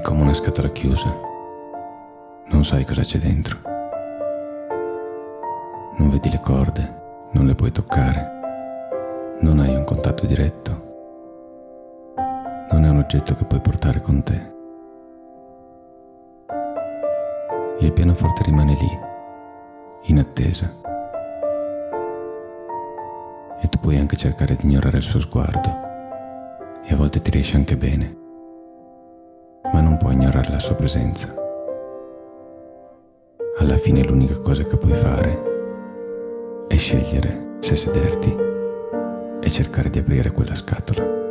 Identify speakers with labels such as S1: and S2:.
S1: È come una scatola chiusa. Non sai cosa c'è dentro. Non vedi le corde, non le puoi toccare. Non hai un contatto diretto. Non è un oggetto che puoi portare con te. Il pianoforte rimane lì, in attesa. E tu puoi anche cercare di ignorare il suo sguardo. E a volte ti riesce anche bene. Ma non puoi ignorare la sua presenza. Alla fine l'unica cosa che puoi fare è scegliere se sederti e cercare di aprire quella scatola.